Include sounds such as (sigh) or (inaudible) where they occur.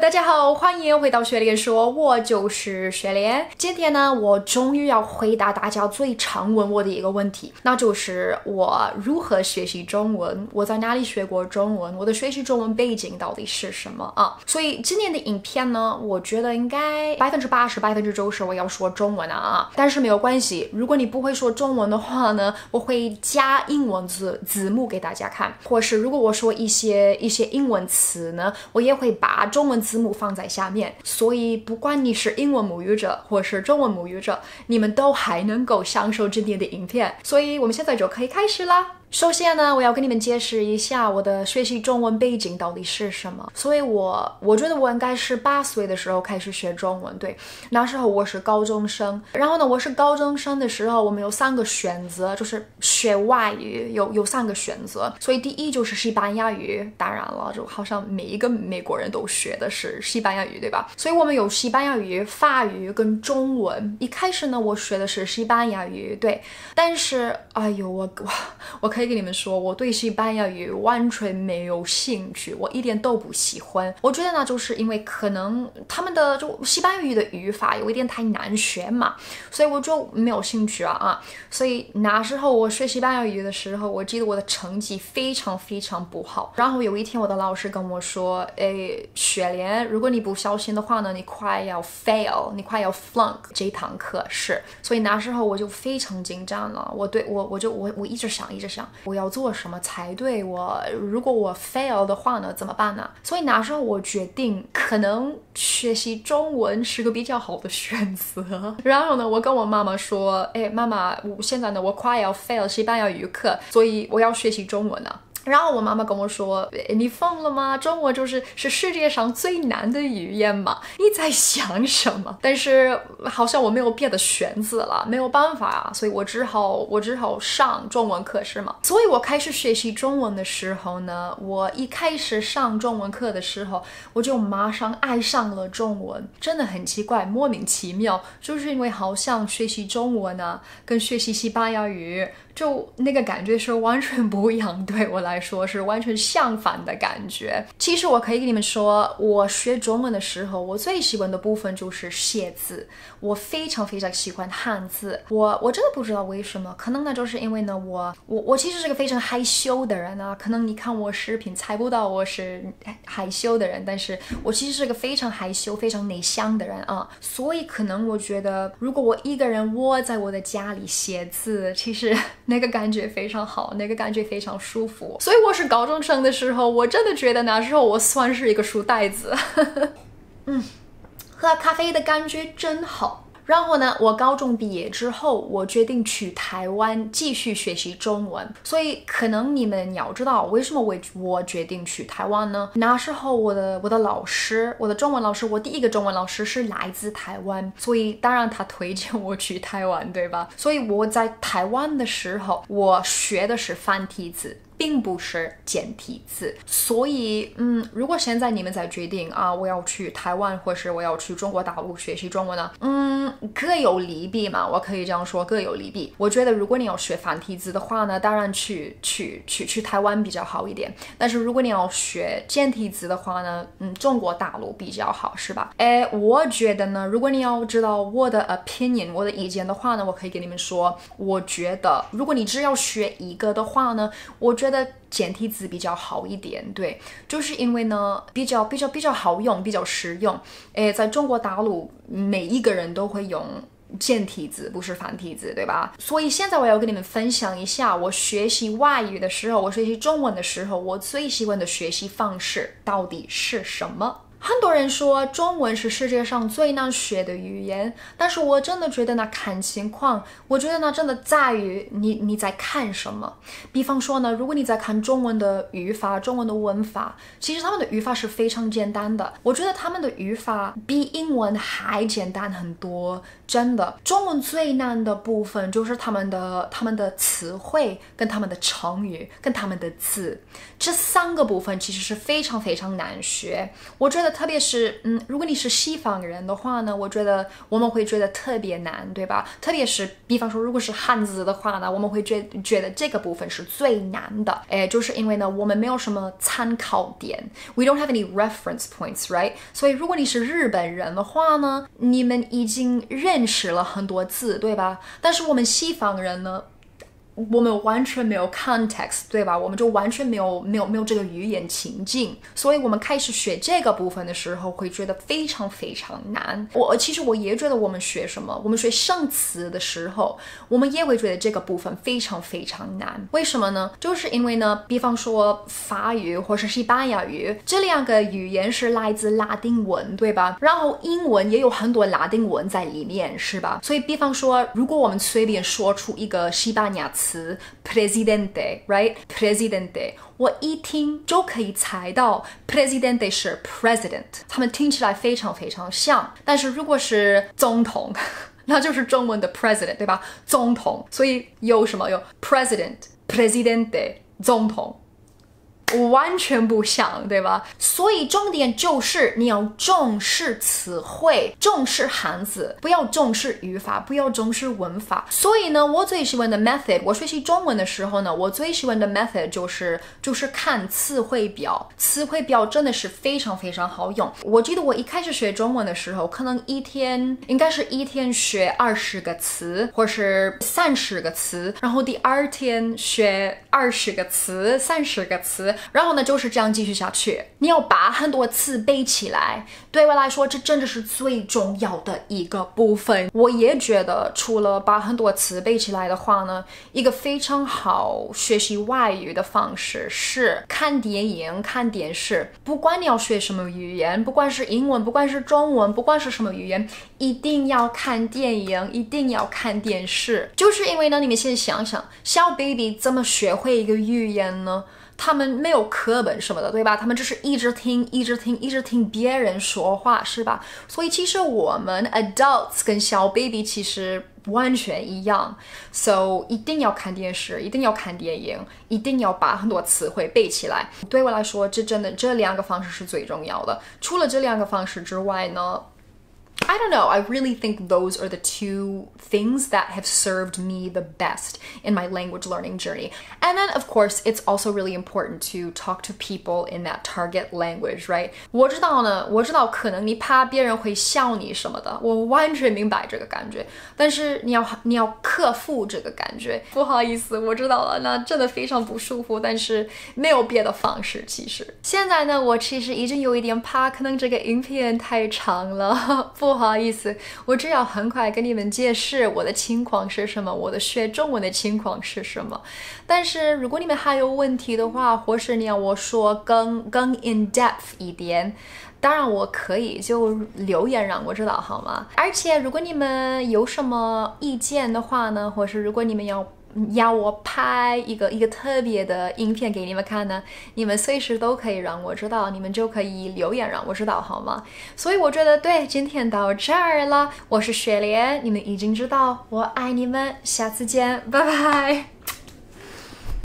大家好，欢迎回到雪莲说，我就是雪莲。今天呢，我终于要回答大家最常问我的一个问题，那就是我如何学习中文？我在哪里学过中文？我的学习中文背景到底是什么啊？所以今天的影片呢，我觉得应该百分之八十、百分之九十我要说中文啊。但是没有关系，如果你不会说中文的话呢，我会加英文字字幕给大家看，或是如果我说一些一些英文词呢，我也会把中文字幕放在下面。所以不管你是英文母语者或是中文母语者，你们都还能够享受这边的影片。所以我们现在就可以开始啦。首先呢，我要跟你们解释一下我的学习中文背景到底是什么。所以，我我觉得我应该是八岁的时候开始学中文，对，那时候我是高中生。然后呢，我是高中生的时候，我们有三个选择，就是学外语有有三个选择。所以第一就是西班牙语，当然了，就好像每一个美国人都学的是西班牙语，对吧？所以我们有西班牙语、法语跟中文。一开始呢，我学的是西班牙语，对，但是，哎呦，我我 (laughs) 我可以。可以跟你们说，我对西班牙语完全没有兴趣，我一点都不喜欢。我觉得呢，就是因为可能他们的就西班牙语的语法有一点太难学嘛，所以我就没有兴趣啊啊！所以那时候我学西班牙语的时候，我记得我的成绩非常非常不好。然后有一天，我的老师跟我说：“哎，雪莲，如果你不小心的话呢，你快要 fail，你快要 flunk 这堂课是。”所以那时候我就非常紧张了。我对我我就我我一直想一直想。我要做什么才对？我如果我 fail 的话呢，怎么办呢？所以那时候我决定，可能学习中文是个比较好的选择。然后呢，我跟我妈妈说：“哎，妈妈，我现在呢，我快要 fail 西班牙语课，所以我要学习中文了。”然后我妈妈跟我说：“你疯了吗？中文就是是世界上最难的语言嘛？你在想什么？”但是好像我没有别的选择了，没有办法啊，所以我只好我只好上中文课是吗？所以我开始学习中文的时候呢，我一开始上中文课的时候，我就马上爱上了中文，真的很奇怪，莫名其妙，就是因为好像学习中文呢，跟学习西班牙语。就那个感觉是完全不一样，对我来来说是完全相反的感觉。其实我可以跟你们说，我学中文的时候，我最喜欢的部分就是写字，我非常非常喜欢汉字。我我真的不知道为什么，可能呢就是因为呢，我我我其实是个非常害羞的人啊。可能你看我视频猜不到我是害羞的人，但是我其实是个非常害羞、非常内向的人啊。所以可能我觉得，如果我一个人窝在我的家里写字，其实。那个感觉非常好，那个感觉非常舒服。所以我是高中生的时候，我真的觉得那时候我算是一个书呆子。(laughs) 嗯，喝咖啡的感觉真好。然后呢，我高中毕业之后，我决定去台湾继续学习中文。所以可能你们要知道，为什么我我决定去台湾呢？那时候我的我的老师，我的中文老师，我第一个中文老师是来自台湾，所以当然他推荐我去台湾，对吧？所以我在台湾的时候，我学的是繁体字。并不是简体字，所以，嗯，如果现在你们在决定啊，我要去台湾，或是我要去中国大陆学习中文呢，嗯，各有利弊嘛，我可以这样说，各有利弊。我觉得如果你要学繁体字的话呢，当然去去去去台湾比较好一点。但是如果你要学简体字的话呢，嗯，中国大陆比较好，是吧？哎，我觉得呢，如果你要知道我的 opinion，我的意见的话呢，我可以给你们说，我觉得如果你只要学一个的话呢，我觉得。的简体字比较好一点，对，就是因为呢，比较比较比较好用，比较实用。诶，在中国大陆，每一个人都会用简体字，不是繁体字，对吧？所以现在我要跟你们分享一下，我学习外语的时候，我学习中文的时候，我最喜欢的学习方式到底是什么？很多人说中文是世界上最难学的语言，但是我真的觉得呢看情况。我觉得呢真的在于你你在看什么。比方说呢，如果你在看中文的语法、中文的文法，其实他们的语法是非常简单的。我觉得他们的语法比英文还简单很多，真的。中文最难的部分就是他们的他们的词汇、跟他们的成语、跟他们的字，这三个部分其实是非常非常难学。我觉得。特别是嗯，如果你是西方人的话呢，我觉得我们会觉得特别难，对吧？特别是比方说，如果是汉字的话呢，我们会觉觉得这个部分是最难的。哎，就是因为呢，我们没有什么参考点，we don't have any reference points，right？所以如果你是日本人的话呢，你们已经认识了很多字，对吧？但是我们西方人呢？我们完全没有 context，对吧？我们就完全没有没有没有这个语言情境，所以我们开始学这个部分的时候，会觉得非常非常难。我其实我也觉得，我们学什么，我们学生词的时候，我们也会觉得这个部分非常非常难。为什么呢？就是因为呢，比方说法语或是西班牙语这两个语言是来自拉丁文，对吧？然后英文也有很多拉丁文在里面，是吧？所以比方说，如果我们随便说出一个西班牙词，词 presidente，right？presidente，我一听就可以猜到 presidente 是 president，他们听起来非常非常像。但是如果是总统，那就是中文的 president，对吧？总统，所以有什么有 president，presidente，总统。完全不像，对吧？所以重点就是你要重视词汇，重视汉字，不要重视语法，不要重视文法。所以呢，我最喜欢的 method，我学习中文的时候呢，我最喜欢的 method 就是就是看词汇表。词汇表真的是非常非常好用。我记得我一开始学中文的时候，可能一天应该是一天学二十个词，或是三十个词，然后第二天学二十个词，三十个词。然后呢，就是这样继续下去。你要把很多词背起来，对我来说，这真的是最重要的一个部分。我也觉得，除了把很多词背起来的话呢，一个非常好学习外语的方式是看电影、看电视。不管你要学什么语言，不管是英文，不管是中文，不管是什么语言，一定要看电影，一定要看电视。就是因为呢，你们先想想，小 baby 怎么学会一个语言呢？他们没有课本什么的，对吧？他们就是一直听，一直听，一直听别人说话，是吧？所以其实我们 adults 跟小 baby 其实完全一样。So 一定要看电视，一定要看电影，一定要把很多词汇背起来。对我来说，这真的这两个方式是最重要的。除了这两个方式之外呢 ？I don't know. I really think those are the two things that have served me the best in my language learning journey. And then, of course, it's also really important to talk to people in that target language, right? 我知道呢，我知道可能你怕别人会笑你什么的，我完全明白这个感觉。但是你要你要克服这个感觉。不好意思，我知道了，那真的非常不舒服，但是没有别的方式。其实现在呢，我其实已经有一点怕，可能这个影片太长了。 (laughs) 不好意思，我只要很快跟你们解释我的情况是什么，我的学中文的情况是什么。但是如果你们还有问题的话，或是你要我说更更 in depth 一点，当然我可以就留言让我知道好吗？而且如果你们有什么意见的话呢，或是如果你们要。要我拍一个一个特别的影片给你们看呢，你们随时都可以让我知道，你们就可以留言让我知道，好吗？所以我觉得对，今天到这儿了，我是雪莲，你们已经知道，我爱你们，下次见，拜拜。